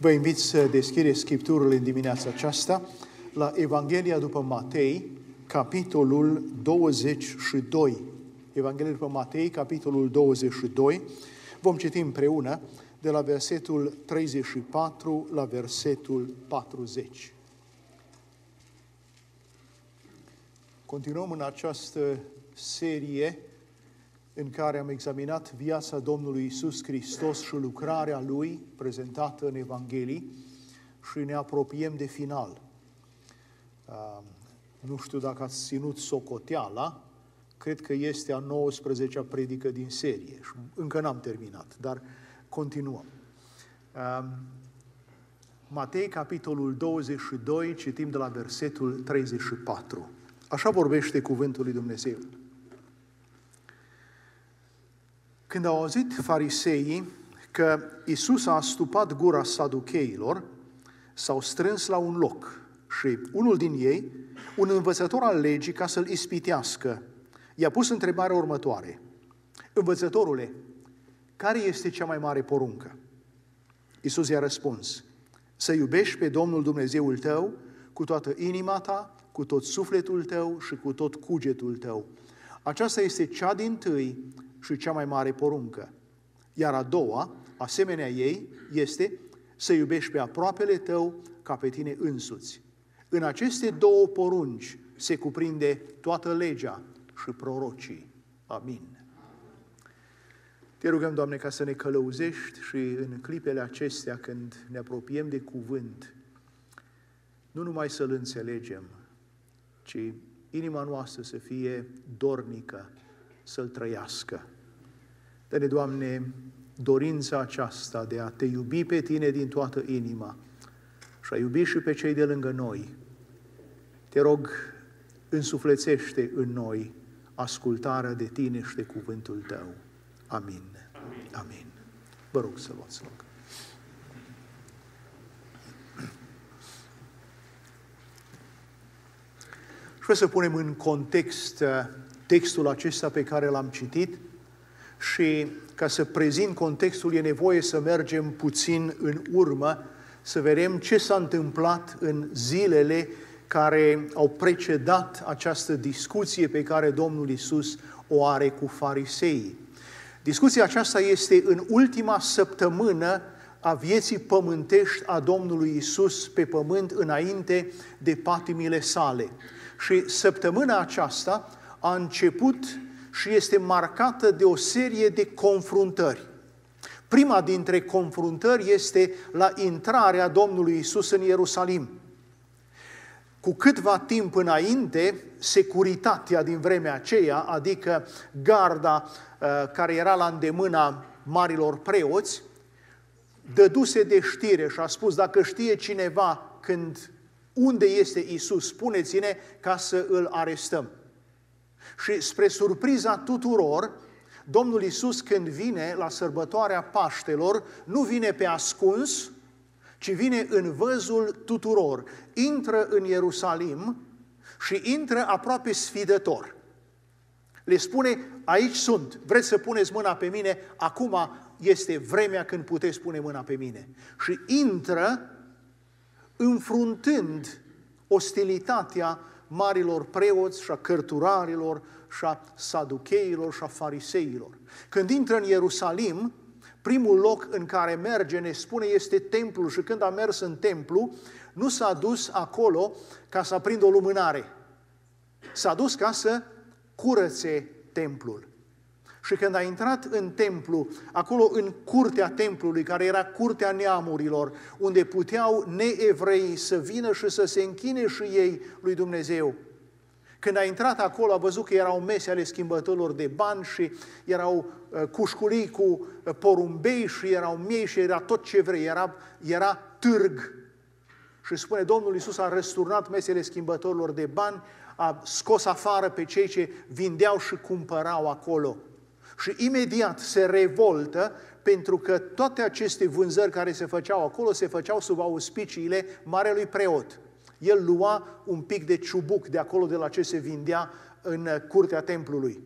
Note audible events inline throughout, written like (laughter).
Vă invit să deschideți Scripturile în dimineața aceasta la Evanghelia după Matei, capitolul 22. Evanghelia după Matei, capitolul 22. Vom citi împreună de la versetul 34 la versetul 40. Continuăm în această serie în care am examinat viața Domnului Isus Hristos și lucrarea Lui prezentată în Evanghelii și ne apropiem de final. Uh, nu știu dacă ați ținut socoteala, cred că este a 19-a predică din serie și încă n-am terminat, dar continuăm. Uh, Matei, capitolul 22, citim de la versetul 34. Așa vorbește cuvântul lui Dumnezeu. Când au auzit fariseii că Isus a astupat gura saducheilor, s-au strâns la un loc și unul din ei, un învățător al legii, ca să-l ispitească, i-a pus întrebarea următoare. Învățătorule, care este cea mai mare poruncă? Isus i-a răspuns, să iubești pe Domnul Dumnezeul tău cu toată inima ta, cu tot sufletul tău și cu tot cugetul tău. Aceasta este cea din tâi și cea mai mare poruncă. Iar a doua, asemenea ei, este să iubești pe aproapele tău ca pe tine însuți. În aceste două porunci se cuprinde toată legea și prorocii. Amin. Te rugăm, Doamne, ca să ne călăuzești și în clipele acestea, când ne apropiem de cuvânt, nu numai să-L înțelegem, ci inima noastră să fie dornică să-L trăiască. Dă-ne, Doamne, dorința aceasta de a Te iubi pe Tine din toată inima și a iubi și pe cei de lângă noi. Te rog, însuflețește în noi ascultarea de Tine și de cuvântul Tău. Amin. Amin. Vă rog să luați loc. Și vreau să punem în context uh, textul acesta pe care l-am citit și ca să prezint contextul e nevoie să mergem puțin în urmă, să vedem ce s-a întâmplat în zilele care au precedat această discuție pe care Domnul Isus o are cu farisei. Discuția aceasta este în ultima săptămână a vieții pământești a Domnului Isus pe pământ înainte de patimile sale. Și săptămâna aceasta a început și este marcată de o serie de confruntări. Prima dintre confruntări este la intrarea Domnului Isus în Ierusalim. Cu câtva timp înainte, securitatea din vremea aceea, adică garda uh, care era la îndemâna marilor preoți, dăduse de știre și a spus, dacă știe cineva când, unde este Isus, spuneți-ne ca să îl arestăm. Și spre surpriza tuturor, Domnul Isus când vine la sărbătoarea Paștelor, nu vine pe ascuns, ci vine în văzul tuturor. Intră în Ierusalim și intră aproape sfidător. Le spune, aici sunt, vreți să puneți mâna pe mine, acum este vremea când puteți pune mâna pe mine. Și intră înfruntând ostilitatea marilor preoți și a cărturarilor și a saducheilor și a fariseilor. Când intră în Ierusalim, primul loc în care merge, ne spune, este templul și când a mers în templu, nu s-a dus acolo ca să aprindă o lumânare. S-a dus ca să curățe templul. Și când a intrat în templu, acolo în curtea templului, care era curtea neamurilor, unde puteau neevrei să vină și să se închine și ei lui Dumnezeu, când a intrat acolo, a văzut că erau mese ale schimbătorilor de bani și erau uh, cușculii cu uh, porumbei și erau miei și era tot ce vrei, era, era târg. Și spune, Domnul Iisus a răsturnat mesele schimbătorilor de bani, a scos afară pe cei ce vindeau și cumpărau acolo și imediat se revoltă pentru că toate aceste vânzări care se făceau acolo se făceau sub auspiciile marelui preot. El lua un pic de ciubuc de acolo de la ce se vindea în curtea templului.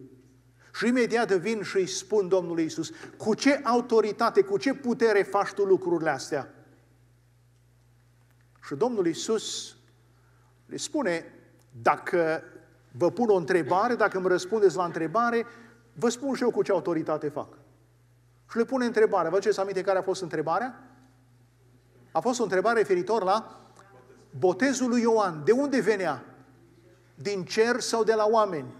Și imediat vin și îi spun Domnului Isus, cu ce autoritate, cu ce putere faci tu lucrurile astea? Și Domnul Iisus le spune, dacă vă pun o întrebare, dacă îmi răspundeți la întrebare, vă spun și eu cu ce autoritate fac. Și le pune întrebarea. Vă ce aminte care a fost întrebarea? A fost o întrebare referitor la botezul lui Ioan. De unde venea? Din cer sau de la oameni?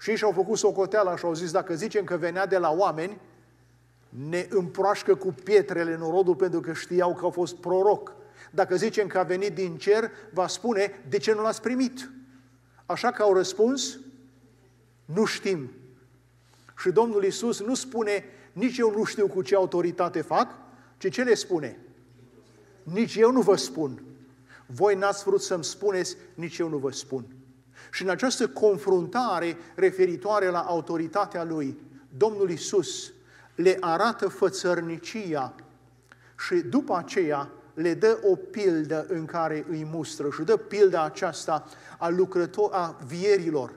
Și ei și-au făcut socoteala și au zis, dacă zicem că venea de la oameni, ne împroașcă cu pietrele norodul pentru că știau că au fost proroc. Dacă zicem că a venit din cer, va spune, de ce nu l-ați primit? Așa că au răspuns, nu știm. Și Domnul Isus nu spune, nici eu nu știu cu ce autoritate fac, ci ce le spune? Nici eu nu vă spun. Voi n-ați vrut să-mi spuneți, nici eu nu vă spun. Și în această confruntare referitoare la autoritatea Lui, Domnul Isus le arată fățărnicia și după aceea le dă o pildă în care îi mustră și dă pilda aceasta a lucrător, a vierilor.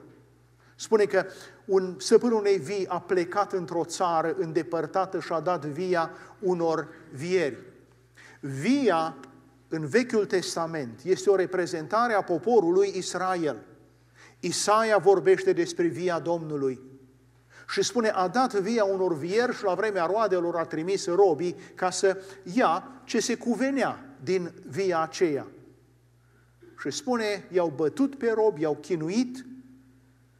Spune că un săpân unei vii a plecat într-o țară îndepărtată și a dat via unor vieri. Via în Vechiul Testament este o reprezentare a poporului Israel. Isaia vorbește despre via Domnului și spune, a dat via unor vieri și la vremea roadelor a trimis robii ca să ia ce se cuvenea din via aceea. Și spune, i-au bătut pe robi, i-au chinuit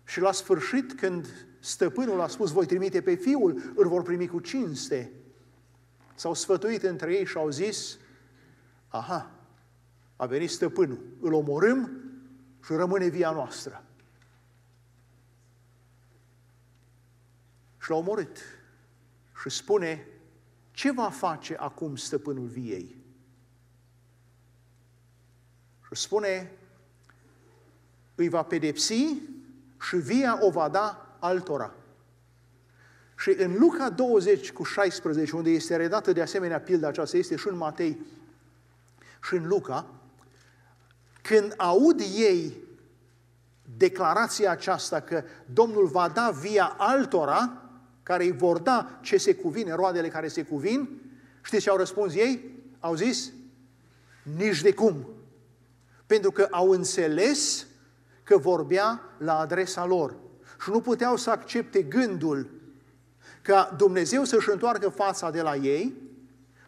și la sfârșit, când stăpânul a spus, voi trimite pe fiul, îl vor primi cu cinste. S-au sfătuit între ei și au zis, aha, a venit stăpânul, îl omorâm și rămâne via noastră. Și l-a omorât. Și spune, ce va face acum stăpânul viei? Și spune, îi va pedepsi și via o va da altora. Și în Luca 20 cu 16, unde este redată de asemenea pilda aceasta, este și în Matei și în Luca, când aud ei declarația aceasta că Domnul va da via altora, care îi vor da ce se cuvine, roadele care se cuvin, știți ce au răspuns ei? Au zis, nici de cum. Pentru că au înțeles că vorbea la adresa lor. Și nu puteau să accepte gândul ca Dumnezeu să-și întoarcă fața de la ei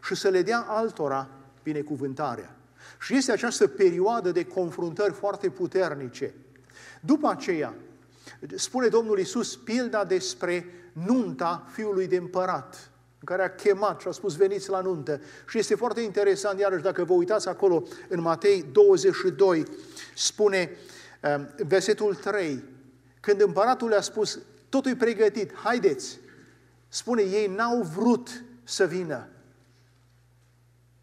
și să le dea altora binecuvântarea. Și este această perioadă de confruntări foarte puternice. După aceea, spune Domnul Isus pilda despre nunta fiului de împărat, în care a chemat și a spus veniți la nuntă. Și este foarte interesant, iarăși, dacă vă uitați acolo în Matei 22, spune um, versetul 3, când împăratul le-a spus, totul e pregătit, haideți, spune, ei n-au vrut să vină.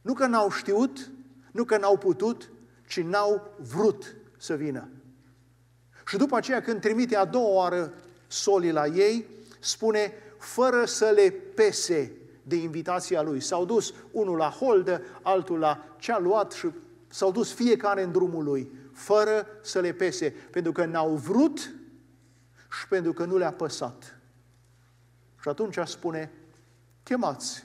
Nu că n-au știut, nu că n-au putut, ci n-au vrut să vină. Și după aceea, când trimite a doua oară solii la ei, spune, fără să le pese de invitația lui. S-au dus unul la holdă, altul la ce a luat și s-au dus fiecare în drumul lui, fără să le pese, pentru că n-au vrut și pentru că nu le-a păsat. Și atunci spune, chemați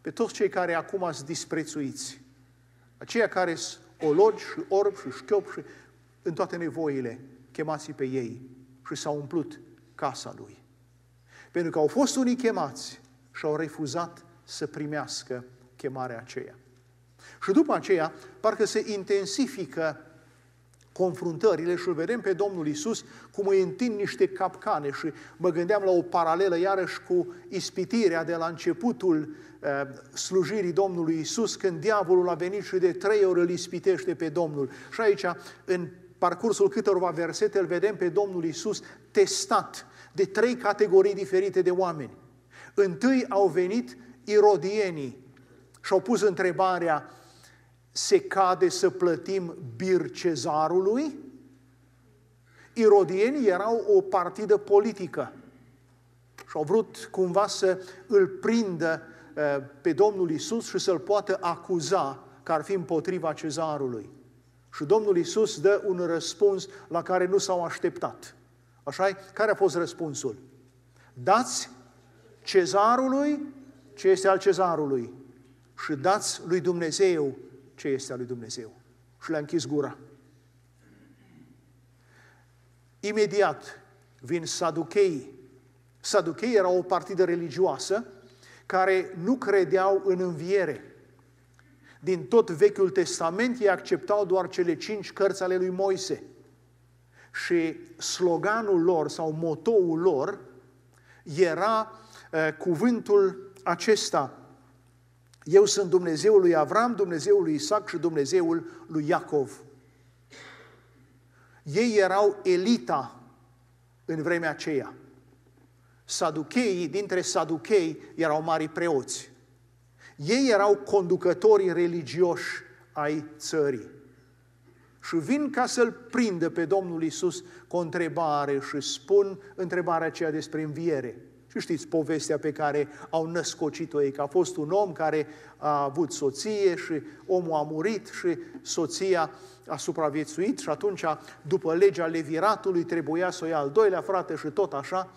pe toți cei care acum ați disprețuiți, aceia care sunt ologi și orbi și șchiop și în toate nevoile, chemați pe ei și s-au umplut casa lui. Pentru că au fost unii chemați și au refuzat să primească chemarea aceea. Și după aceea, parcă se intensifică confruntările și îl vedem pe Domnul Isus cum îi întind niște capcane și mă gândeam la o paralelă iarăși cu ispitirea de la începutul uh, slujirii Domnului Isus când diavolul a venit și de trei ori îl ispitește pe Domnul. Și aici, în parcursul câtorva versete, îl vedem pe Domnul Isus testat de trei categorii diferite de oameni. Întâi au venit irodienii și au pus întrebarea, se cade să plătim bir cezarului? Irodienii erau o partidă politică și au vrut cumva să îl prindă eh, pe Domnul Isus și să-l poată acuza că ar fi împotriva cezarului. Și Domnul Isus dă un răspuns la care nu s-au așteptat așa Care a fost răspunsul? Dați cezarului ce este al cezarului și dați lui Dumnezeu ce este al lui Dumnezeu. Și le-a închis gura. Imediat vin saducheii. Saducheii erau o partidă religioasă care nu credeau în înviere. Din tot Vechiul Testament ei acceptau doar cele cinci cărți ale lui Moise. Și sloganul lor sau motoul lor era uh, cuvântul acesta. Eu sunt Dumnezeul lui Avram, Dumnezeul lui Isaac și Dumnezeul lui Iacov. Ei erau elita în vremea aceea. Saducheii, dintre saduchei, erau mari preoți. Ei erau conducătorii religioși ai țării. Și vin ca să-l prindă pe Domnul Isus cu o întrebare și spun întrebarea aceea despre înviere. Și știți povestea pe care au născocit-o ei, că a fost un om care a avut soție și omul a murit și soția a supraviețuit și atunci, după legea leviratului, trebuia să o ia al doilea frate și tot așa.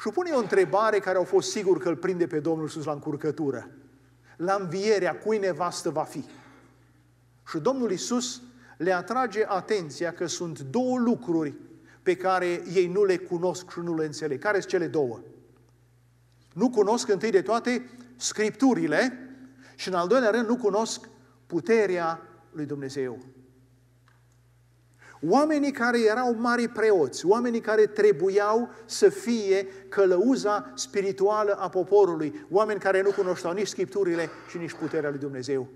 Și pune o întrebare care au fost sigur că îl prinde pe Domnul Iisus la încurcătură. La învierea cui nevastă va fi? Și Domnul Iisus le atrage atenția că sunt două lucruri pe care ei nu le cunosc și nu le înțeleg. Care sunt cele două? Nu cunosc întâi de toate Scripturile și în al doilea rând nu cunosc puterea lui Dumnezeu. Oamenii care erau mari preoți, oamenii care trebuiau să fie călăuza spirituală a poporului, oameni care nu cunoșteau nici Scripturile și nici puterea lui Dumnezeu.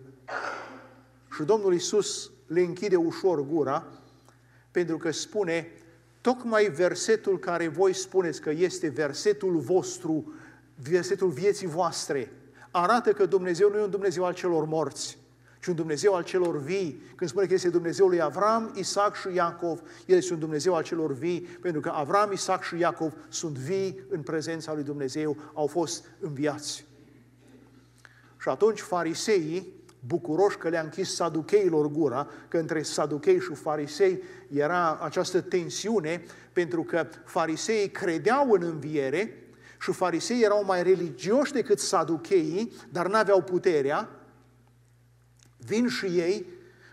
Și Domnul Isus le închide ușor gura, pentru că spune, tocmai versetul care voi spuneți că este versetul vostru, versetul vieții voastre, arată că Dumnezeu nu e un Dumnezeu al celor morți, ci un Dumnezeu al celor vii. Când spune că este Dumnezeul lui Avram, Isaac și Iacov, El este un Dumnezeu al celor vii, pentru că Avram, Isaac și Iacov sunt vii în prezența lui Dumnezeu, au fost înviați. Și atunci fariseii, bucuroși că le-a închis saducheilor gura, că între saduchei și farisei era această tensiune, pentru că fariseii credeau în înviere și farisei erau mai religioși decât saducheii, dar n-aveau puterea, Vin și ei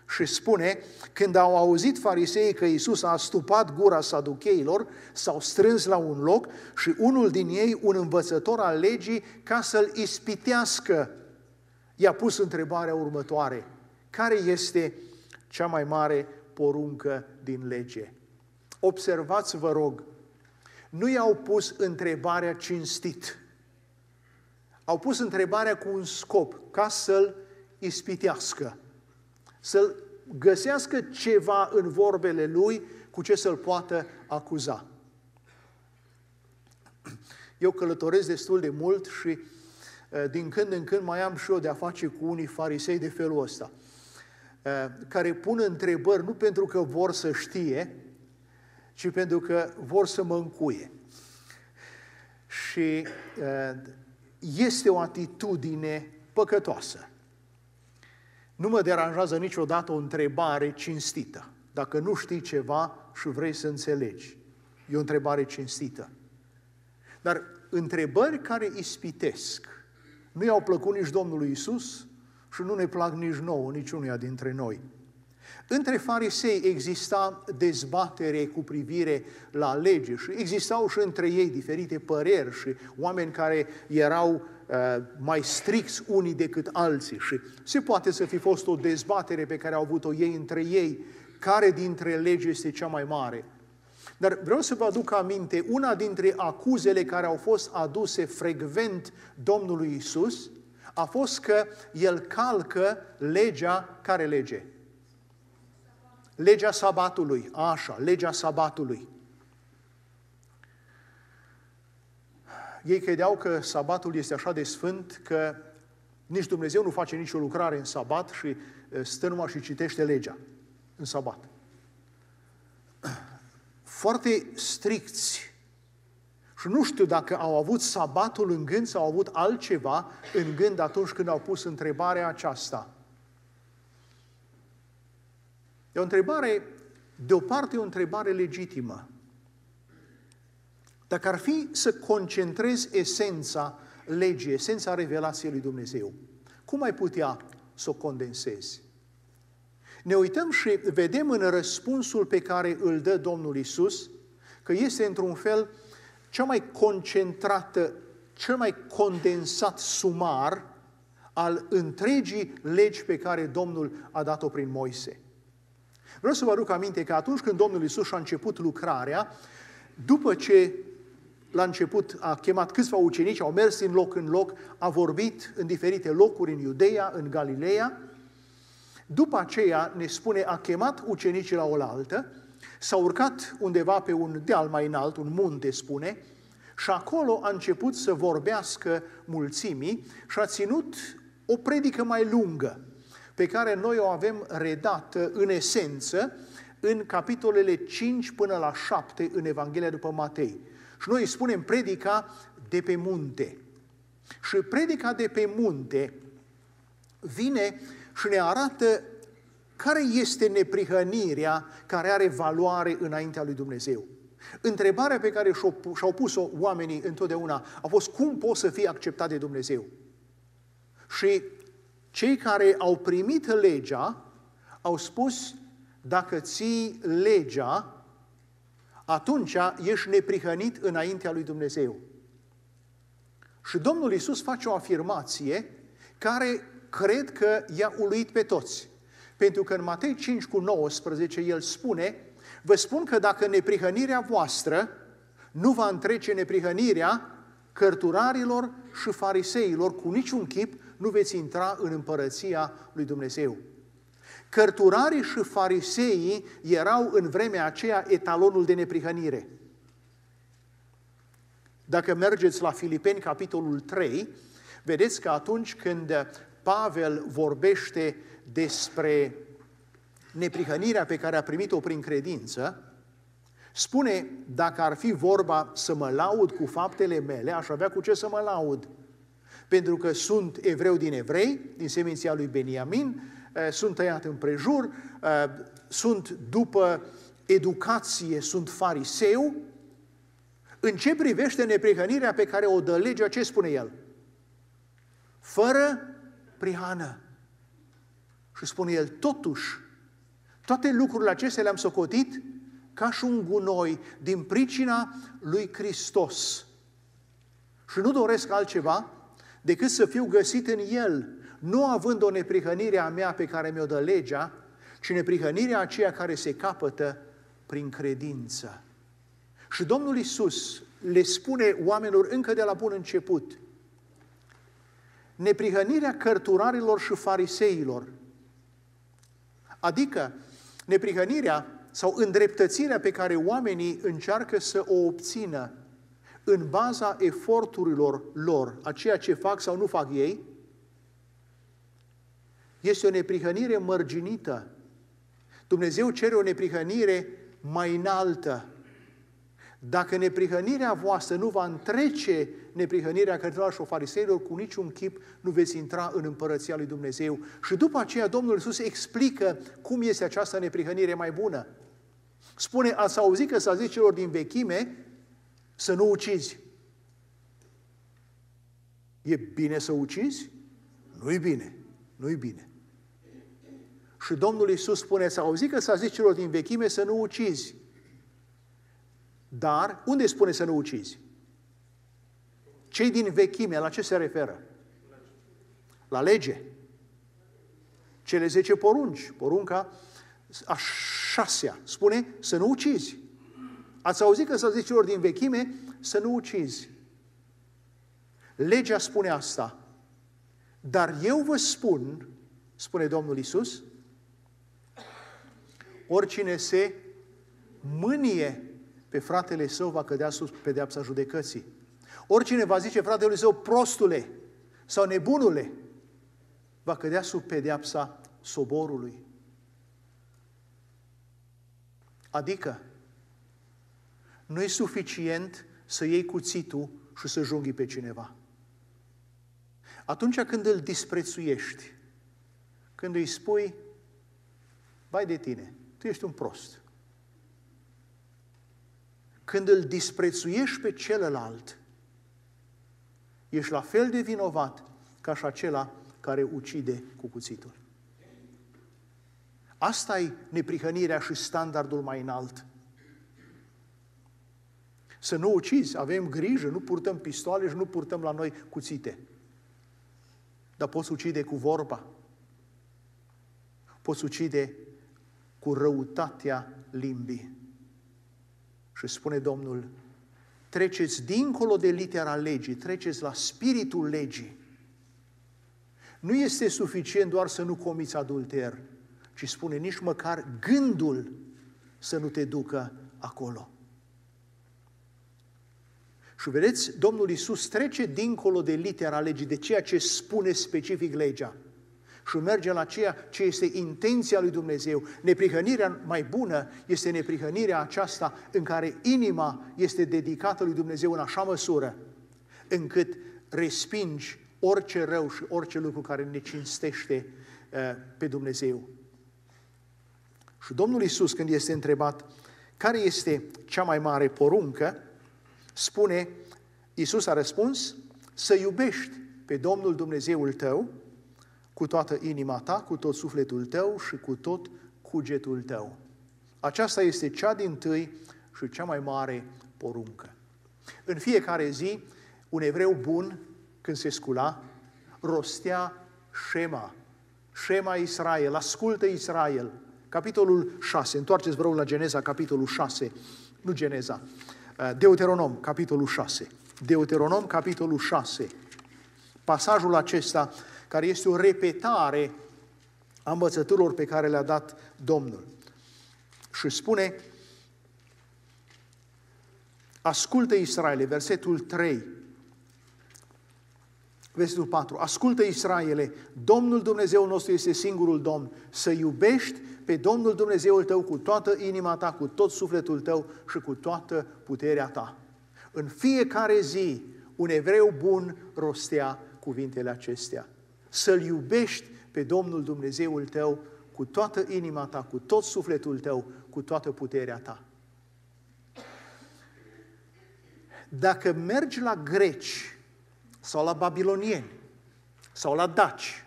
și spune, când au auzit fariseii că Iisus a stupat gura saducheilor, s-au strâns la un loc și unul din ei, un învățător al legii, ca să-l ispitească, i-a pus întrebarea următoare. Care este cea mai mare poruncă din lege? Observați, vă rog, nu i-au pus întrebarea cinstit. Au pus întrebarea cu un scop, ca să-l ispitească, să găsească ceva în vorbele lui cu ce să-l poată acuza. Eu călătoresc destul de mult și uh, din când în când mai am și eu de-a face cu unii farisei de felul ăsta, uh, care pun întrebări nu pentru că vor să știe, ci pentru că vor să mă încuie. Și uh, este o atitudine păcătoasă. Nu mă deranjează niciodată o întrebare cinstită. Dacă nu știi ceva și vrei să înțelegi, e o întrebare cinstită. Dar întrebări care ispitesc nu i-au plăcut nici Domnului Isus și nu ne plac nici nouă, niciunuia dintre noi. Între farisei exista dezbatere cu privire la lege și existau și între ei diferite păreri și oameni care erau Uh, mai stricți unii decât alții și se poate să fi fost o dezbatere pe care au avut-o ei între ei, care dintre legi este cea mai mare. Dar vreau să vă aduc aminte, una dintre acuzele care au fost aduse frecvent Domnului Isus a fost că el calcă legea, care lege? Legea sabatului, așa, legea sabatului. Ei credeau că sabatul este așa de sfânt că nici Dumnezeu nu face nicio lucrare în sabat și stă numai și citește legea în sabat. Foarte stricți. Și nu știu dacă au avut sabatul în gând sau au avut altceva în gând atunci când au pus întrebarea aceasta. E o întrebare, de o parte, o întrebare legitimă. Dacă ar fi să concentrezi esența legii, esența revelației lui Dumnezeu, cum ai putea să o condensezi. Ne uităm și vedem în răspunsul pe care îl dă Domnul Isus că este într-un fel cea mai concentrată, cel mai condensat sumar al întregii legi pe care Domnul a dat-o prin Moise. Vreau să vă aduc aminte că atunci când Domnul Isus a început lucrarea, după ce la început a chemat câțiva ucenici, au mers din loc în loc, a vorbit în diferite locuri în Iudeea, în Galileea. După aceea, ne spune, a chemat ucenicii la oaltă, s-a urcat undeva pe un deal mai înalt, un munte, spune, și acolo a început să vorbească mulțimii și a ținut o predică mai lungă, pe care noi o avem redată în esență în capitolele 5 până la 7 în Evanghelia după Matei. Și noi îi spunem predica de pe munte. Și predica de pe munte vine și ne arată care este neprihănirea care are valoare înaintea lui Dumnezeu. Întrebarea pe care și-au pus-o oamenii întotdeauna a fost cum poți să fii acceptat de Dumnezeu? Și cei care au primit legea au spus, dacă ții legea, atunci ești neprihănit înaintea lui Dumnezeu. Și Domnul Isus face o afirmație care cred că i-a uluit pe toți. Pentru că în Matei 5 cu 19 el spune, vă spun că dacă neprihănirea voastră nu va întrece neprihănirea cărturarilor și fariseilor, cu niciun chip nu veți intra în împărăția lui Dumnezeu. Cărturarii și fariseii erau în vremea aceea etalonul de neprihănire. Dacă mergeți la Filipeni, capitolul 3, vedeți că atunci când Pavel vorbește despre neprihănirea pe care a primit-o prin credință, spune, dacă ar fi vorba să mă laud cu faptele mele, aș avea cu ce să mă laud. Pentru că sunt evreu din evrei, din seminția lui Beniamin, Eh, sunt tăiat în prejur, eh, sunt după educație, sunt fariseu. În ce privește neprihănirea pe care o dă legea, ce spune el? Fără prihană. Și spune el, totuși, toate lucrurile acestea le-am socotit ca și un gunoi din pricina lui Hristos. Și nu doresc altceva decât să fiu găsit în El, nu având o neprihănire a mea pe care mi-o dă legea, ci neprihănirea aceea care se capătă prin credință. Și Domnul Isus le spune oamenilor încă de la bun început, neprihănirea cărturarilor și fariseilor, adică neprihănirea sau îndreptățirea pe care oamenii încearcă să o obțină în baza eforturilor lor, a ceea ce fac sau nu fac ei, este o neprihănire mărginită. Dumnezeu cere o neprihănire mai înaltă. Dacă neprihănirea voastră nu va întrece neprihănirea cărților și fariseilor, cu niciun chip nu veți intra în împărăția lui Dumnezeu. Și după aceea Domnul Iisus explică cum este această neprihănire mai bună. Spune, ați auzit că s-a zis celor din vechime să nu ucizi. E bine să ucizi? Nu-i bine. Nu-i bine. Și Domnul Iisus spune, să auzi că s-a zis celor din vechime să nu ucizi. Dar, unde spune să nu ucizi? Cei din vechime, la ce se referă? La lege. Cele zece porunci. Porunca a șasea spune să nu ucizi. Ați auzit că s-a zis celor din vechime să nu ucizi. Legea spune asta. Dar eu vă spun, spune Domnul Isus, oricine se mânie pe fratele său va cădea sub pedeapsa judecății. Oricine va zice fratelui său prostule sau nebunule, va cădea sub pedeapsa soborului. Adică, nu e suficient să iei cuțitul și să junghi pe cineva. Atunci când îl disprețuiești, când îi spui, vai de tine, tu ești un prost. Când îl disprețuiești pe celălalt, ești la fel de vinovat ca și acela care ucide cu cuțitul. Asta e neprihănirea și standardul mai înalt. Să nu ucizi, avem grijă, nu purtăm pistoale și nu purtăm la noi cuțite. Dar poți ucide cu vorba. Poți ucide cu răutatea limbii. Și spune Domnul, treceți dincolo de litera legii, treceți la spiritul legii. Nu este suficient doar să nu comiți adulter, ci spune nici măcar gândul să nu te ducă acolo. Și vedeți, Domnul Isus trece dincolo de litera legii, de ceea ce spune specific legea și merge la ceea ce este intenția lui Dumnezeu. Neprihănirea mai bună este neprihănirea aceasta în care inima este dedicată lui Dumnezeu în așa măsură încât respingi orice rău și orice lucru care ne cinstește uh, pe Dumnezeu. Și Domnul Isus, când este întrebat care este cea mai mare poruncă, spune, Isus a răspuns, să iubești pe Domnul Dumnezeul tău cu toată inima ta, cu tot sufletul tău și cu tot cugetul tău. Aceasta este cea din tâi și cea mai mare poruncă. În fiecare zi, un evreu bun, când se scula, rostea Shema, Shema Israel, ascultă Israel. Capitolul 6, întoarceți vă rog la Geneza, capitolul 6, nu Geneza, uh, Deuteronom, capitolul 6. Deuteronom, capitolul 6. Pasajul acesta care este o repetare a învățăturilor pe care le-a dat Domnul. Și spune, ascultă Israele, versetul 3, versetul 4, ascultă Israele, Domnul Dumnezeu nostru este singurul Domn, să iubești pe Domnul Dumnezeul tău cu toată inima ta, cu tot sufletul tău și cu toată puterea ta. În fiecare zi, un evreu bun rostea cuvintele acestea să-L iubești pe Domnul Dumnezeul tău cu toată inima ta, cu tot sufletul tău, cu toată puterea ta. Dacă mergi la greci sau la babilonieni sau la daci,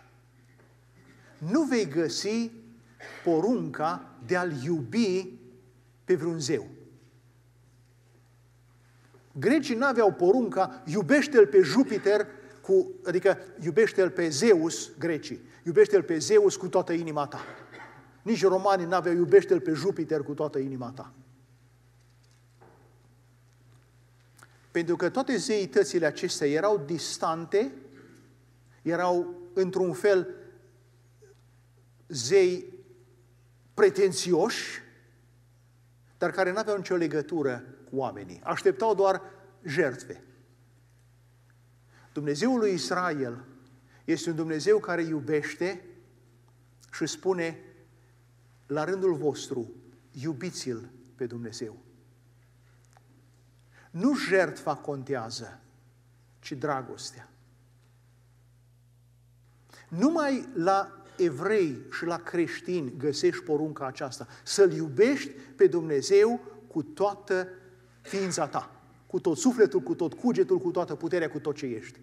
nu vei găsi porunca de a-L iubi pe vreun zeu. Grecii nu aveau porunca, iubește-L pe Jupiter cu, adică iubește-L pe Zeus, grecii, iubește-L pe Zeus cu toată inima ta. Nici romanii n-aveau iubește-L pe Jupiter cu toată inima ta. Pentru că toate zeitățile acestea erau distante, erau într-un fel zei pretențioși, dar care nu aveau nicio legătură cu oamenii. Așteptau doar jertfe. Dumnezeul lui Israel este un Dumnezeu care iubește și spune la rândul vostru, iubiți-L pe Dumnezeu. Nu jertfa contează, ci dragostea. Numai la evrei și la creștini găsești porunca aceasta, să-L iubești pe Dumnezeu cu toată ființa ta cu tot sufletul, cu tot cugetul, cu toată puterea, cu tot ce ești.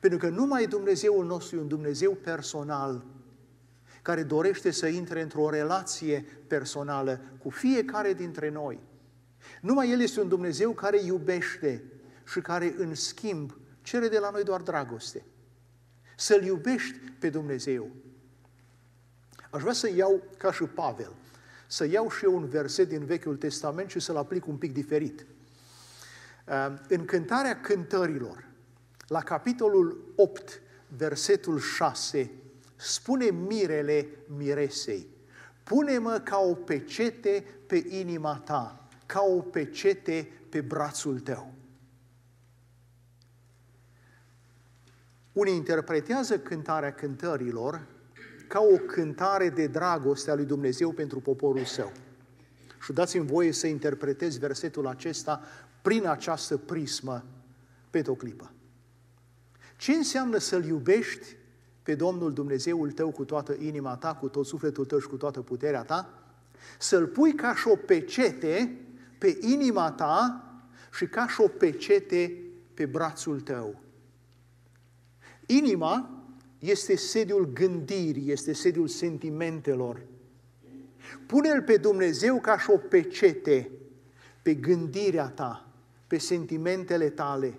Pentru că numai Dumnezeul nostru e un Dumnezeu personal, care dorește să intre într-o relație personală cu fiecare dintre noi. Numai El este un Dumnezeu care iubește și care, în schimb, cere de la noi doar dragoste. Să-L iubești pe Dumnezeu. Aș vrea să iau, ca și Pavel, să iau și eu un verset din Vechiul Testament și să-l aplic un pic diferit. Ehm, în cântarea cântărilor, la capitolul 8, versetul 6, spune mirele miresei, pune-mă ca o pecete pe inima ta, ca o pecete pe brațul tău. Unii interpretează cântarea cântărilor ca o cântare de dragoste a lui Dumnezeu pentru poporul său. Și dați-mi voie să interpretez versetul acesta prin această prismă pe o clipă. Ce înseamnă să-L iubești pe Domnul Dumnezeul tău cu toată inima ta, cu tot sufletul tău și cu toată puterea ta? Să-L pui ca și o pecete pe inima ta și ca și o pecete pe brațul tău. Inima este sediul gândirii, este sediul sentimentelor. Pune-L pe Dumnezeu ca și o pecete pe gândirea ta, pe sentimentele tale,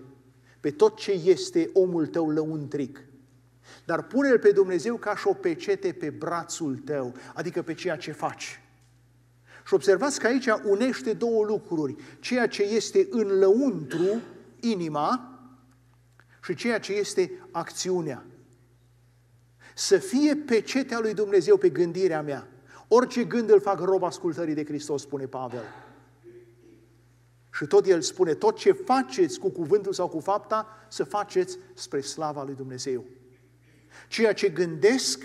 pe tot ce este omul tău lăuntric. Dar pune-L pe Dumnezeu ca și o pecete pe brațul tău, adică pe ceea ce faci. Și observați că aici unește două lucruri, ceea ce este în lăuntru, inima, și ceea ce este acțiunea. Să fie pecetea lui Dumnezeu pe gândirea mea. Orice gând îl fac rob ascultării de Hristos, spune Pavel. Și tot el spune, tot ce faceți cu cuvântul sau cu fapta, să faceți spre slava lui Dumnezeu. Ceea ce gândesc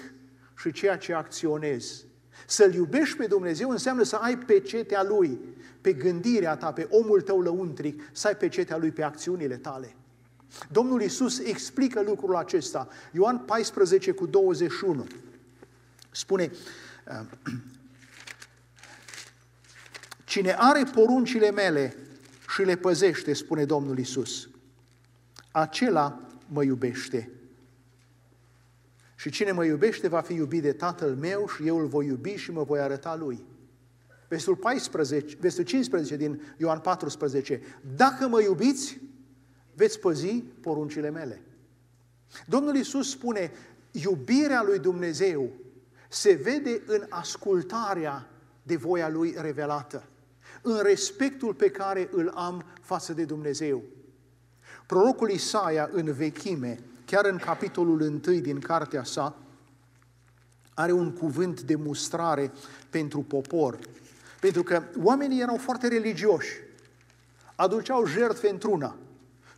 și ceea ce acționez. Să-L iubești pe Dumnezeu înseamnă să ai pecetea Lui, pe gândirea ta, pe omul tău lăuntric, să ai pecetea Lui pe acțiunile tale. Domnul Isus explică lucrul acesta. Ioan 14 cu 21 spune, (clears throat) Cine are poruncile mele și le păzește, spune Domnul Isus, acela mă iubește. Și cine mă iubește va fi iubit de Tatăl meu și eu îl voi iubi și mă voi arăta lui. Versul, 14, versul 15 din Ioan 14. Dacă mă iubiți, veți păzi poruncile mele. Domnul Isus spune, iubirea lui Dumnezeu se vede în ascultarea de voia Lui revelată, în respectul pe care îl am față de Dumnezeu. Prorocul Isaia în vechime, chiar în capitolul 1 din cartea sa, are un cuvânt de mustrare pentru popor. Pentru că oamenii erau foarte religioși, aduceau jertfe într-una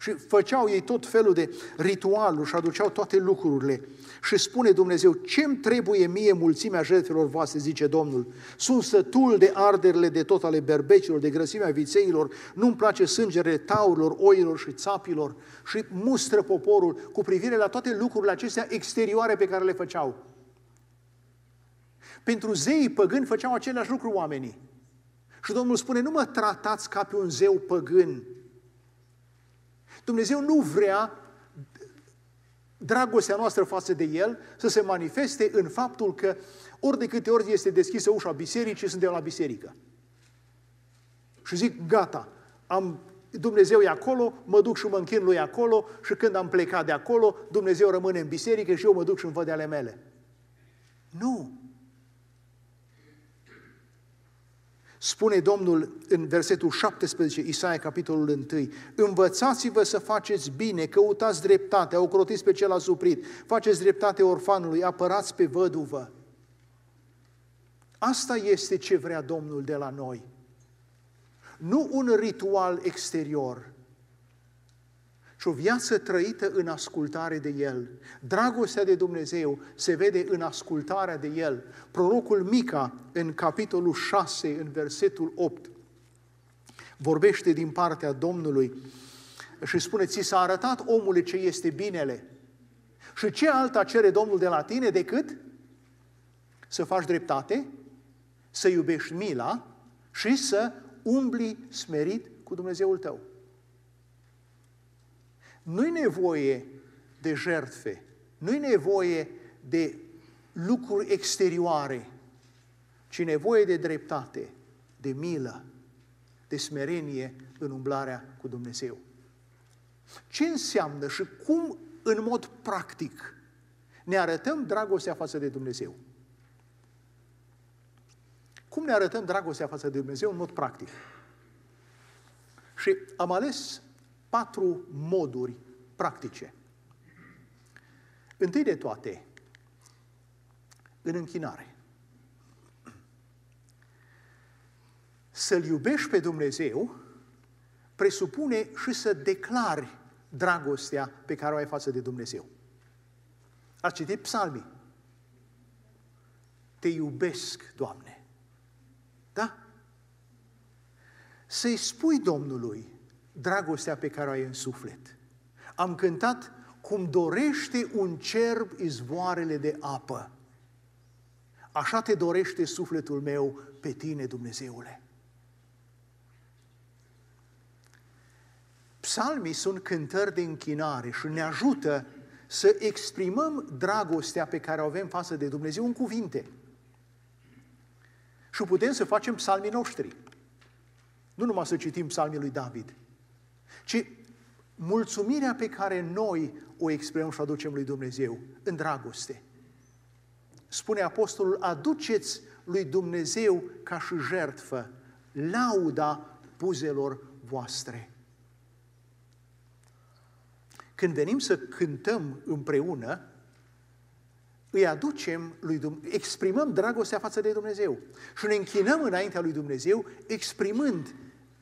și făceau ei tot felul de ritualuri și aduceau toate lucrurile. Și spune Dumnezeu, ce-mi trebuie mie mulțimea jertfelor voastre, zice Domnul. Sunt sătul de arderile de tot ale berbecilor, de grăsimea vițeilor, nu-mi place sângele taurilor, oilor și țapilor și mustră poporul cu privire la toate lucrurile acestea exterioare pe care le făceau. Pentru zeii păgâni făceau același lucru oamenii. Și Domnul spune, nu mă tratați ca pe un zeu păgân. Dumnezeu nu vrea dragostea noastră față de El să se manifeste în faptul că ori de câte ori este deschisă ușa bisericii, suntem la biserică. Și zic, gata, am, Dumnezeu e acolo, mă duc și mă închin lui acolo și când am plecat de acolo, Dumnezeu rămâne în biserică și eu mă duc și îmi văd ale mele. Nu! Spune Domnul în versetul 17, Isaia, capitolul 1, Învățați-vă să faceți bine, căutați dreptate, ocrotiți pe cel asuprit, faceți dreptate orfanului, apărați pe văduvă. Asta este ce vrea Domnul de la noi. Nu un ritual exterior, și o viață trăită în ascultare de El. Dragostea de Dumnezeu se vede în ascultarea de El. Prorocul Mica, în capitolul 6, în versetul 8, vorbește din partea Domnului și spune, ți s-a arătat omule ce este binele. Și ce alta cere Domnul de la tine decât să faci dreptate, să iubești mila și să umbli smerit cu Dumnezeul tău. Nu-i nevoie de jertfe, nu-i nevoie de lucruri exterioare, ci nevoie de dreptate, de milă, de smerenie în umblarea cu Dumnezeu. Ce înseamnă și cum, în mod practic, ne arătăm dragostea față de Dumnezeu? Cum ne arătăm dragostea față de Dumnezeu în mod practic? Și am ales patru moduri practice. Întâi de toate, în închinare. Să-L iubești pe Dumnezeu presupune și să declari dragostea pe care o ai față de Dumnezeu. Ați citit psalmii. Te iubesc, Doamne. Da? Să-i spui Domnului, dragostea pe care o ai în suflet. Am cântat cum dorește un cerb izvoarele de apă. Așa te dorește sufletul meu pe tine, Dumnezeule. Psalmii sunt cântări de închinare și ne ajută să exprimăm dragostea pe care o avem față de Dumnezeu în cuvinte. Și putem să facem psalmii noștri. Nu numai să citim psalmii lui David, ci mulțumirea pe care noi o exprimăm și aducem lui Dumnezeu în dragoste. Spune apostolul, aduceți lui Dumnezeu ca și jertfă lauda buzelor voastre. Când venim să cântăm împreună, îi aducem lui Dumnezeu, exprimăm dragostea față de Dumnezeu și ne închinăm înaintea lui Dumnezeu, exprimând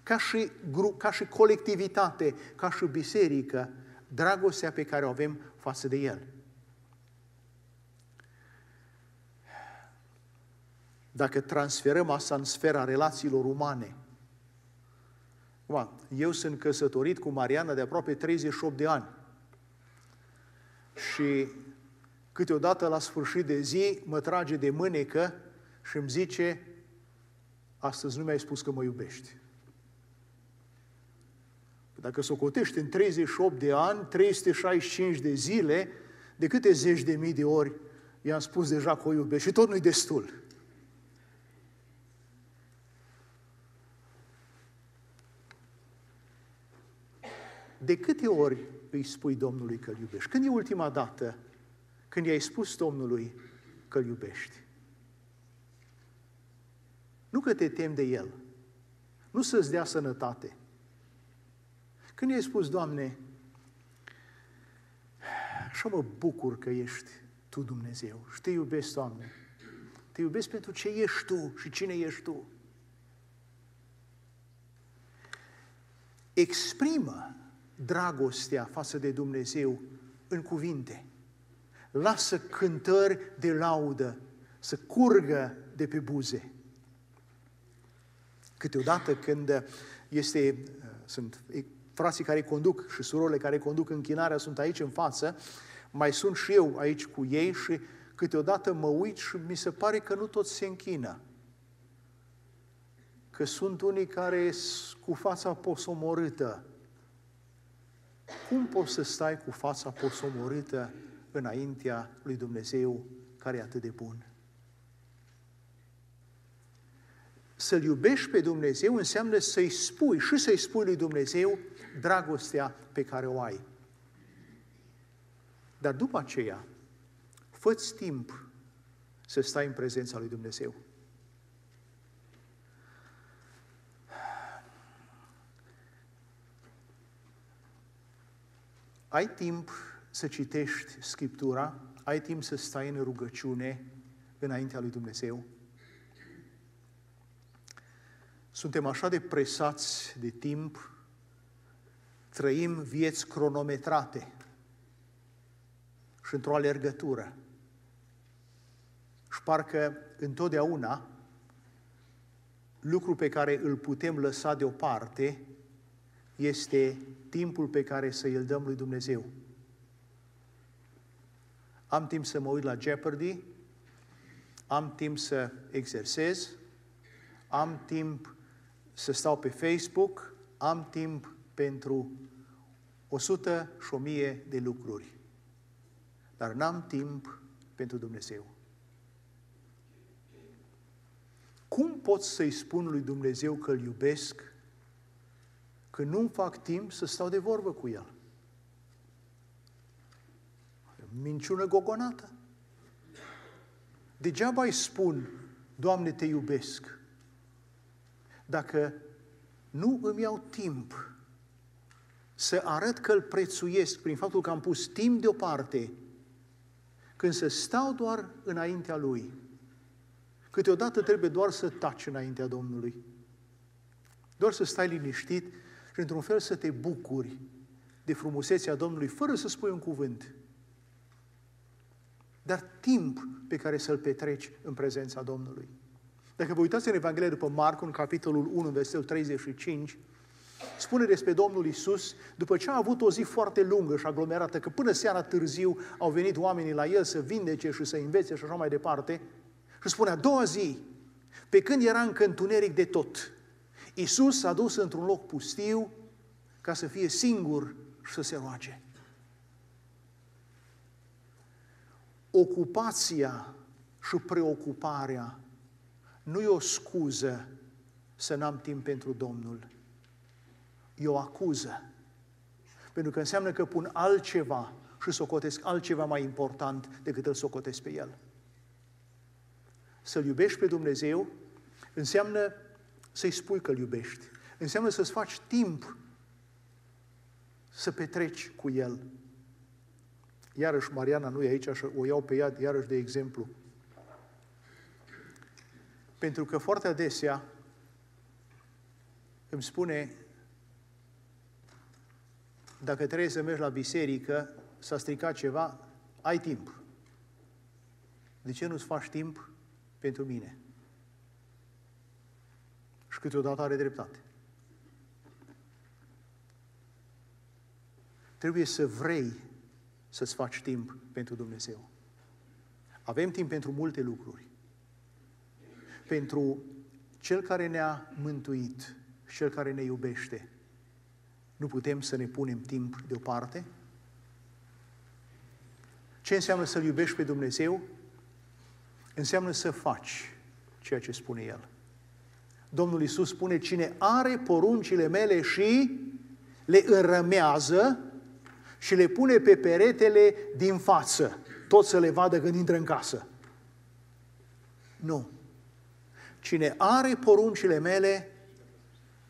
ca și, grup, ca și colectivitate, ca și biserică, dragostea pe care o avem față de El. Dacă transferăm asta în sfera relațiilor umane, eu sunt căsătorit cu Mariana de aproape 38 de ani. Și câteodată la sfârșit de zi mă trage de mânecă și îmi zice, astăzi nu mi-ai spus că mă iubești. Dacă s-o cotești în 38 de ani, 365 de zile, de câte zeci de mii de ori i-am spus deja că o iubesc și tot nu-i destul. De câte ori îi spui Domnului că îl iubești? Când e ultima dată când i-ai spus Domnului că îl iubești? Nu că te temi de El, nu să-ți dea sănătate. Când i-ai spus, Doamne, așa mă bucur că ești Tu Dumnezeu și Te iubesc, Doamne. Te iubesc pentru ce ești Tu și cine ești Tu. Exprimă dragostea față de Dumnezeu în cuvinte. Lasă cântări de laudă să curgă de pe buze. Câteodată când este, sunt frații care conduc și surorile care conduc închinarea sunt aici în față, mai sunt și eu aici cu ei și câteodată mă uit și mi se pare că nu toți se închină. Că sunt unii care cu fața posomorâtă, cum poți să stai cu fața posomorâtă înaintea lui Dumnezeu care e atât de bun? Să-L iubești pe Dumnezeu înseamnă să-i spui și să-i spui lui Dumnezeu dragostea pe care o ai. Dar după aceea, fă timp să stai în prezența lui Dumnezeu. ai timp să citești Scriptura, ai timp să stai în rugăciune înaintea lui Dumnezeu. Suntem așa de presați de timp, trăim vieți cronometrate și într-o alergătură. Și parcă întotdeauna lucru pe care îl putem lăsa deoparte este timpul pe care să îl dăm lui Dumnezeu. Am timp să mă uit la Jeopardy, am timp să exersez, am timp să stau pe Facebook, am timp pentru o sută și o mie de lucruri. Dar n-am timp pentru Dumnezeu. Cum pot să-i spun lui Dumnezeu că îl iubesc că nu-mi fac timp să stau de vorbă cu el. Minciună gogonată. Degeaba îi spun, Doamne, te iubesc, dacă nu îmi iau timp să arăt că îl prețuiesc prin faptul că am pus timp deoparte, când să stau doar înaintea Lui. Câteodată trebuie doar să taci înaintea Domnului. Doar să stai liniștit și într-un fel să te bucuri de frumusețea Domnului fără să spui un cuvânt. Dar timp pe care să-l petreci în prezența Domnului. Dacă vă uitați în Evanghelia după Marcu, în capitolul 1, versetul 35, spune despre Domnul Isus, după ce a avut o zi foarte lungă și aglomerată, că până seara târziu au venit oamenii la el să vindece și să învețe și așa mai departe, și spune, a doua zi, pe când era încă întuneric de tot, Iisus s-a dus într-un loc pustiu ca să fie singur și să se roage. ocupația și preocuparea nu e o scuză să n-am timp pentru Domnul. E o acuză. Pentru că înseamnă că pun altceva și socotesc altceva mai important decât îl socotesc pe El. Să-L iubești pe Dumnezeu înseamnă să-i spui că îl iubești. Înseamnă să-ți faci timp să petreci cu El. Iarăși Mariana nu e aici, așa, o iau pe ea iarăși de exemplu. Pentru că foarte adesea îmi spune dacă trebuie să mergi la biserică, s-a stricat ceva, ai timp. De ce nu-ți faci timp pentru mine? Și câteodată are dreptate. Trebuie să vrei să-ți faci timp pentru Dumnezeu. Avem timp pentru multe lucruri. Pentru Cel care ne-a mântuit și Cel care ne iubește. Nu putem să ne punem timp deoparte? Ce înseamnă să-L iubești pe Dumnezeu? Înseamnă să faci ceea ce spune El. Domnul Isus spune, cine are poruncile mele și le înrămează și le pune pe peretele din față, tot să le vadă când intră în casă. Nu. Cine are poruncile mele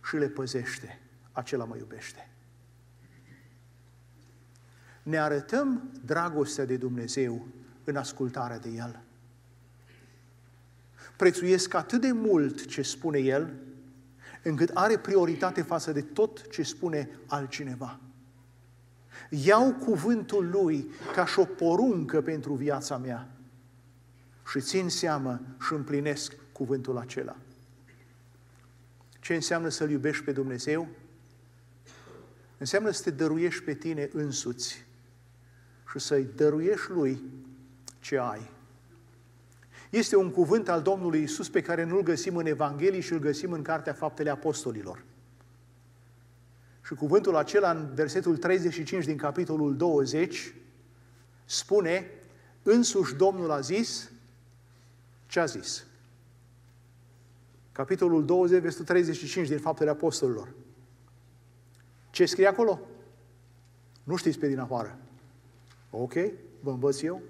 și le păzește, acela mă iubește. Ne arătăm dragostea de Dumnezeu în ascultarea de El. Prețuiesc atât de mult ce spune El, încât are prioritate față de tot ce spune altcineva. Iau cuvântul Lui ca și o poruncă pentru viața mea și țin seamă și împlinesc cuvântul acela. Ce înseamnă să-L iubești pe Dumnezeu? Înseamnă să te dăruiești pe tine însuți și să-i dăruiești Lui ce ai. Este un cuvânt al Domnului Isus pe care nu-l găsim în Evanghelie și îl găsim în Cartea Faptele Apostolilor. Și cuvântul acela în versetul 35 din capitolul 20 spune, însuși Domnul a zis, ce a zis? Capitolul 20, versetul 35 din Faptele Apostolilor. Ce scrie acolo? Nu știți pe din afară. Ok, vă învăț eu.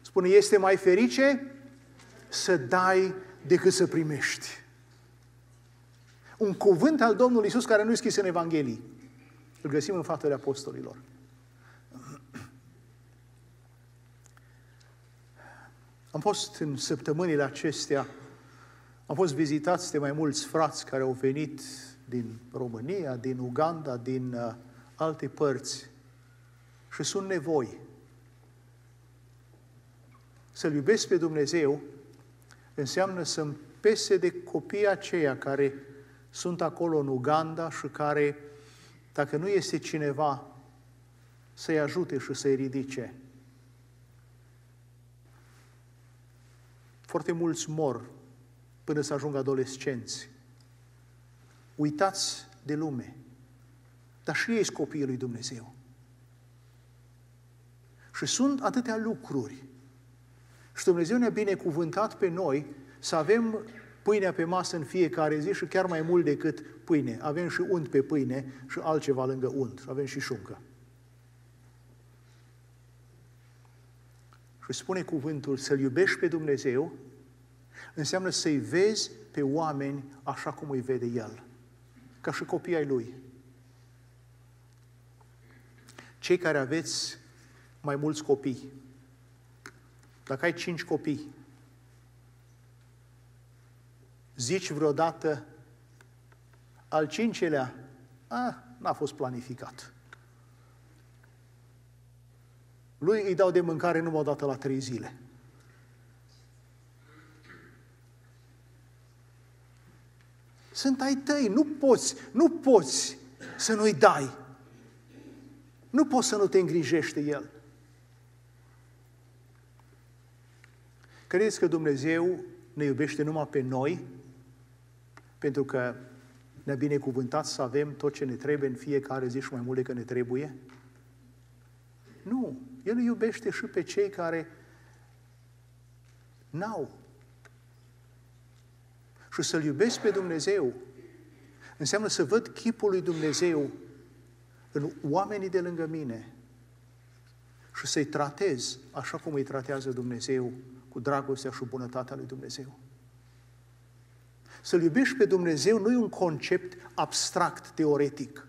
Spune, este mai ferice să dai decât să primești. Un cuvânt al Domnului Isus care nu e scris în Evanghelii. Îl găsim în faptele apostolilor. Am fost în săptămânile acestea, am fost vizitați de mai mulți frați care au venit din România, din Uganda, din uh, alte părți și sunt nevoi. Să-L iubesc pe Dumnezeu înseamnă să-mi pese de copiii aceia care sunt acolo în Uganda și care, dacă nu este cineva să-i ajute și să-i ridice, foarte mulți mor până să ajungă adolescenți. Uitați de lume, dar și ei sunt copiii lui Dumnezeu. Și sunt atâtea lucruri. Și Dumnezeu ne-a binecuvântat pe noi să avem pâinea pe masă în fiecare zi și chiar mai mult decât pâine. Avem și unt pe pâine și altceva lângă unt. Avem și șuncă. Și spune cuvântul, să-L iubești pe Dumnezeu, înseamnă să-i vezi pe oameni așa cum îi vede El, ca și copii ai Lui. Cei care aveți mai mulți copii, dacă ai cinci copii, zici vreodată al cincelea, a, n-a fost planificat. Lui îi dau de mâncare numai o dată la trei zile. Sunt ai tăi, nu poți, nu poți să nu-i dai. Nu poți să nu te îngrijește El. Credeți că Dumnezeu ne iubește numai pe noi pentru că ne-a binecuvântat să avem tot ce ne trebuie în fiecare zi și mai mult decât ne trebuie? Nu. El îi iubește și pe cei care N-au. Și să-L iubesc pe Dumnezeu înseamnă să văd chipul lui Dumnezeu în oamenii de lângă mine și să-i tratez așa cum îi tratează Dumnezeu cu dragostea și bunătatea lui Dumnezeu. Să-L iubești pe Dumnezeu nu e un concept abstract, teoretic.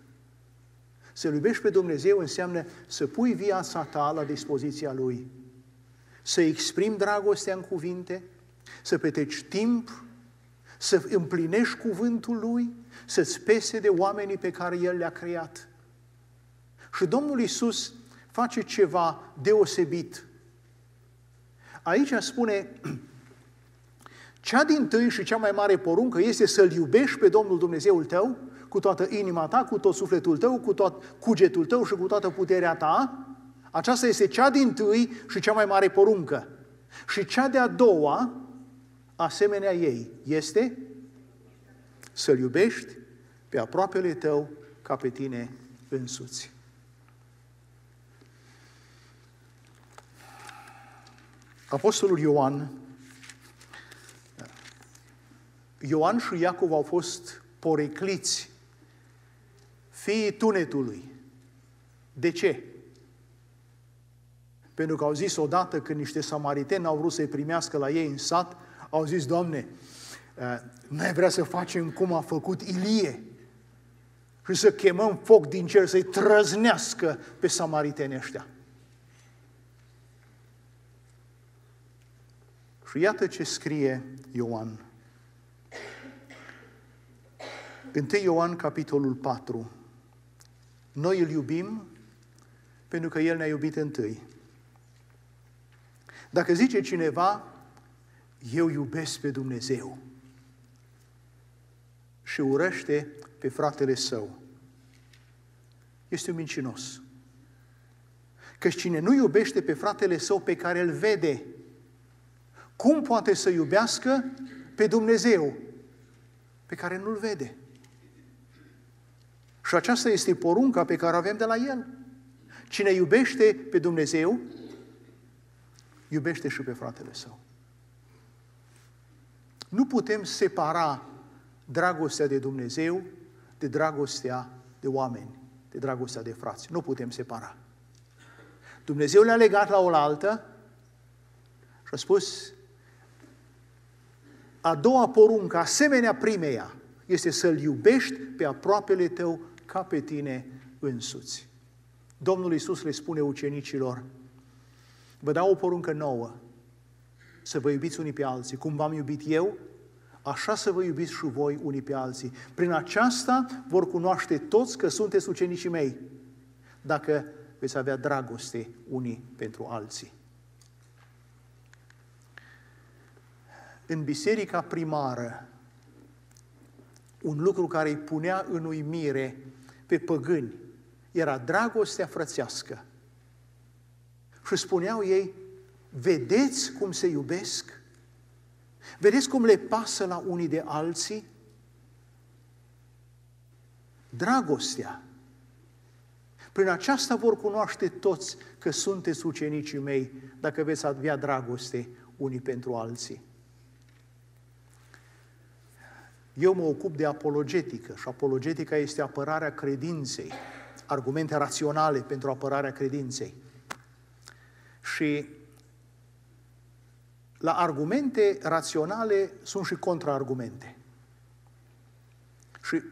Să-L iubești pe Dumnezeu înseamnă să pui viața ta la dispoziția Lui, să exprimi dragostea în cuvinte, să petreci timp, să împlinești cuvântul Lui, să-ți pese de oamenii pe care El le-a creat. Și Domnul Isus face ceva deosebit. Aici spune, (clears throat) cea din tâi și cea mai mare poruncă este să-L iubești pe Domnul Dumnezeul tău cu toată inima ta, cu tot sufletul tău, cu tot cugetul tău și cu toată puterea ta. Aceasta este cea din tâi și cea mai mare poruncă. Și cea de-a doua, asemenea ei, este să-L iubești pe aproapele tău ca pe tine însuți. Apostolul Ioan, Ioan și Iacov au fost porecliți, fiii tunetului. De ce? Pentru că au zis odată când niște samariteni au vrut să-i primească la ei în sat, au zis, Doamne, eh, noi vrea să facem cum a făcut Ilie și să chemăm foc din cer să-i trăznească pe samariteni ăștia. Și iată ce scrie Ioan. 1 Ioan, capitolul 4. Noi îl iubim pentru că El ne-a iubit întâi. Dacă zice cineva, eu iubesc pe Dumnezeu și urăște pe fratele său, este un mincinos. Că cine nu iubește pe fratele său pe care îl vede, cum poate să iubească pe Dumnezeu pe care nu-L vede? Și aceasta este porunca pe care o avem de la El. Cine iubește pe Dumnezeu, iubește și pe fratele său. Nu putem separa dragostea de Dumnezeu de dragostea de oameni, de dragostea de frați. Nu putem separa. Dumnezeu le-a legat la oaltă și a spus, a doua poruncă, asemenea primeia, este să-L iubești pe aproapele tău ca pe tine însuți. Domnul Iisus le spune ucenicilor, vă dau o poruncă nouă, să vă iubiți unii pe alții. Cum v-am iubit eu, așa să vă iubiți și voi unii pe alții. Prin aceasta vor cunoaște toți că sunteți ucenicii mei, dacă veți avea dragoste unii pentru alții. în biserica primară un lucru care îi punea în uimire pe păgâni era dragostea frățească. Și spuneau ei, vedeți cum se iubesc? Vedeți cum le pasă la unii de alții? Dragostea. Prin aceasta vor cunoaște toți că sunteți ucenicii mei, dacă veți avea dragoste unii pentru alții. Eu mă ocup de apologetică și apologetica este apărarea credinței, argumente raționale pentru apărarea credinței. Și la argumente raționale sunt și contraargumente. Și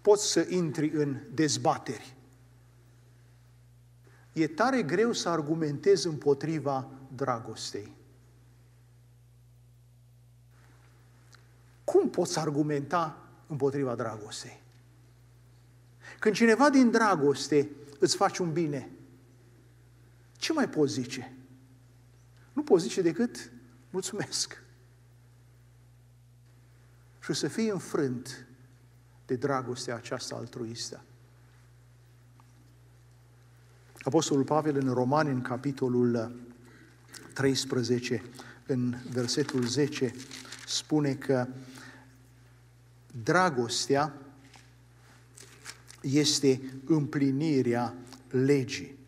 poți să intri în dezbateri. E tare greu să argumentezi împotriva dragostei. Cum poți argumenta împotriva dragostei? Când cineva din dragoste îți face un bine, ce mai poți zice? Nu poți zice decât mulțumesc. Și să fii înfrânt de dragostea aceasta altruistă. Apostolul Pavel în Romani, în capitolul 13, în versetul 10, spune că Dragostea este împlinirea legii.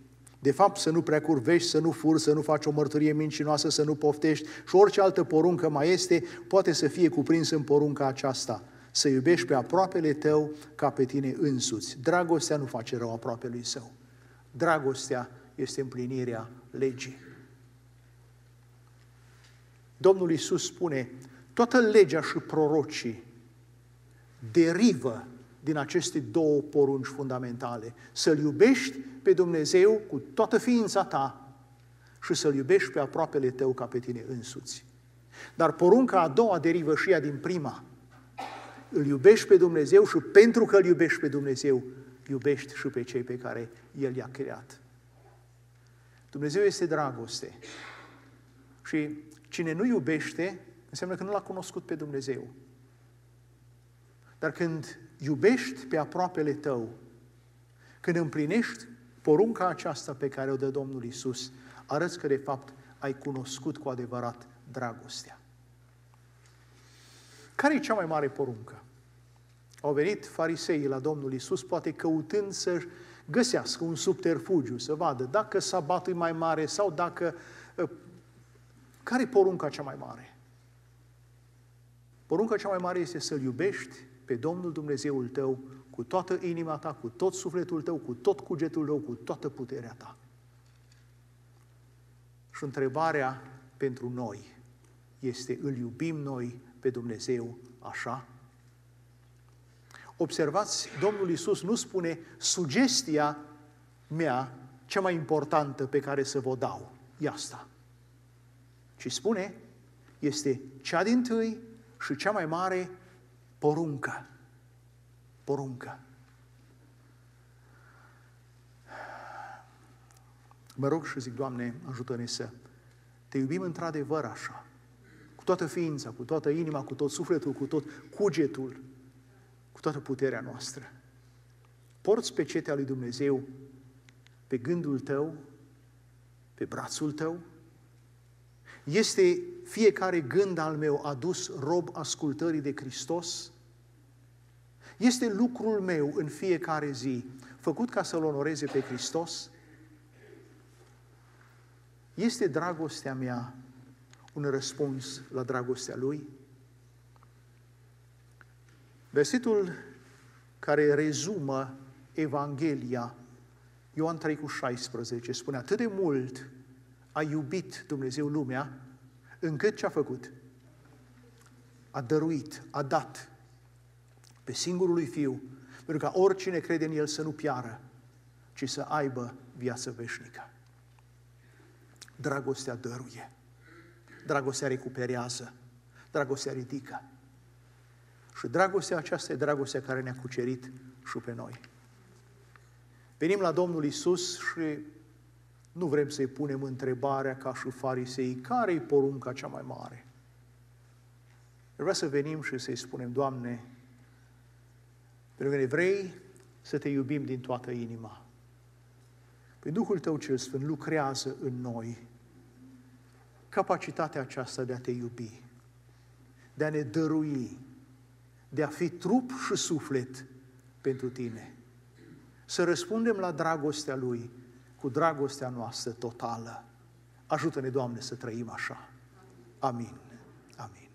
De fapt, să nu prea curvești, să nu furi, să nu faci o mărturie mincinoasă, să nu poftești și orice altă poruncă mai este, poate să fie cuprins în porunca aceasta. Să iubești pe aproapele tău ca pe tine însuți. Dragostea nu face rău aproapelui său. Dragostea este împlinirea legii. Domnul Iisus spune, toată legea și prorocii derivă din aceste două porunci fundamentale. Să-L iubești pe Dumnezeu cu toată ființa ta și să-L iubești pe aproapele tău ca pe tine însuți. Dar porunca a doua derivă și ea din prima. Îl iubești pe Dumnezeu și pentru că îl iubești pe Dumnezeu, iubești și pe cei pe care El i-a creat. Dumnezeu este dragoste. Și cine nu iubește, înseamnă că nu l-a cunoscut pe Dumnezeu. Dar când iubești pe aproapele tău, când împlinești porunca aceasta pe care o dă Domnul Isus, arăți că de fapt ai cunoscut cu adevărat dragostea. Care e cea mai mare poruncă? Au venit fariseii la Domnul Isus, poate căutând să găsească un subterfugiu, să vadă dacă sabatul e mai mare sau dacă... Ă, care e porunca cea mai mare? Porunca cea mai mare este să-L iubești pe Domnul Dumnezeul tău cu toată inima ta, cu tot sufletul tău, cu tot cugetul tău, cu toată puterea ta. Și întrebarea pentru noi este, îl iubim noi pe Dumnezeu așa? Observați, Domnul Iisus nu spune sugestia mea cea mai importantă pe care să vă dau, e asta. Ci spune, este cea din tâi și cea mai mare poruncă. Poruncă. Mă rog și zic, Doamne, ajută-ne să te iubim într-adevăr așa, cu toată ființa, cu toată inima, cu tot sufletul, cu tot cugetul, cu toată puterea noastră. Porți pe cetea lui Dumnezeu pe gândul tău, pe brațul tău. Este fiecare gând al meu adus rob ascultării de Hristos? Este lucrul meu în fiecare zi făcut ca să-L onoreze pe Hristos? Este dragostea mea un răspuns la dragostea Lui? Versetul care rezumă Evanghelia, Ioan 3 cu 16, spune atât de mult a iubit Dumnezeu lumea, încât ce a făcut? A dăruit, a dat pe singurul lui Fiu, pentru ca oricine crede în El să nu piară, ci să aibă viață veșnică. Dragostea dăruie, dragostea recuperează, dragostea ridică. Și dragostea aceasta e dragostea care ne-a cucerit și pe noi. Venim la Domnul Isus și nu vrem să-i punem întrebarea ca și farisei, care e porunca cea mai mare? Vreau să venim și să-i spunem, Doamne, pentru că ne vrei să te iubim din toată inima. Pe Duhul Tău cel Sfânt lucrează în noi capacitatea aceasta de a te iubi, de a ne dărui, de a fi trup și suflet pentru Tine. Să răspundem la dragostea Lui cu dragostea noastră totală. Ajută-ne, Doamne, să trăim așa. Amin. Amin.